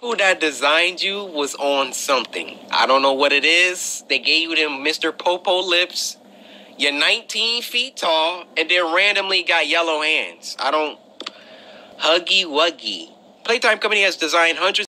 Who that designed you was on something. I don't know what it is. They gave you them Mr. Popo lips. You're 19 feet tall, and then randomly got yellow hands. I don't. Huggy Wuggy. Playtime Company has designed hundreds.